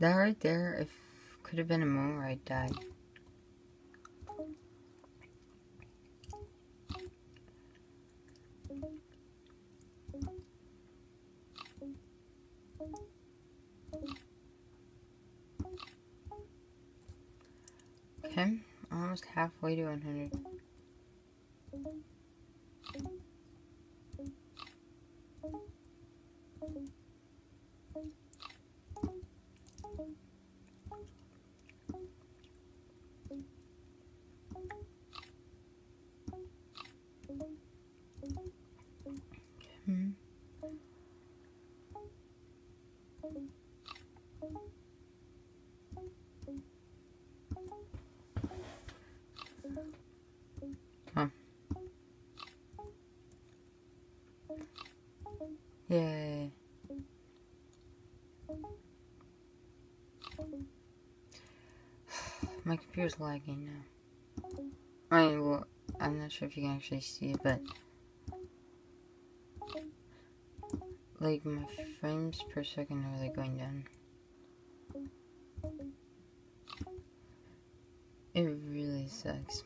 That right there, if could have been a moment where I died. Okay, almost halfway to 100. Hmm. Huh. Yay. My computer's lagging now. I mean, well, I'm not sure if you can actually see it, but like my frames per second are like going down. It really sucks.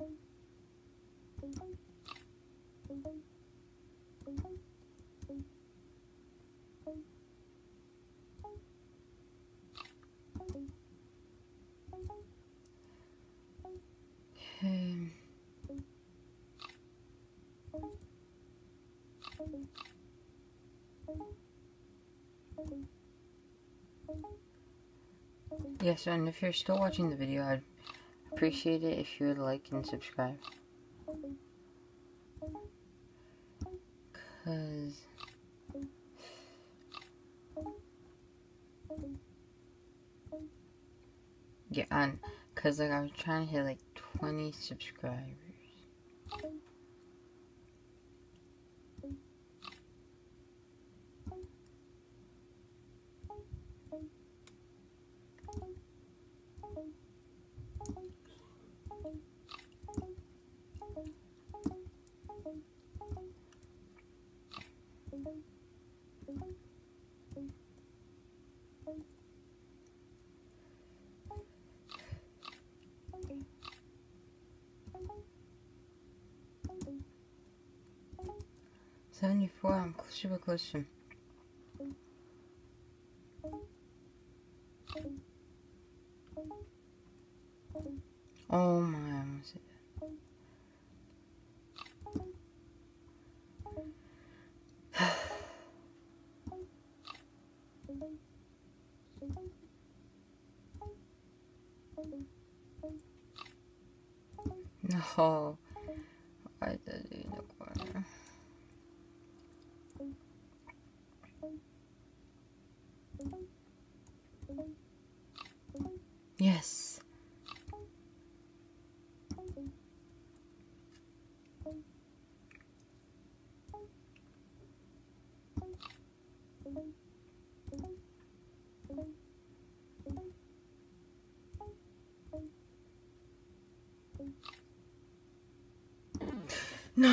Okay. Yes, and if you're still watching the video, I'd appreciate it if you would like and subscribe. Cause yeah, and cause like I was trying to hit like 20 subscribers. Seventy-four. I'm super close to. Oh my! Almost hit No. Did I do the corner? Yes. No.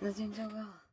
나 진짜가.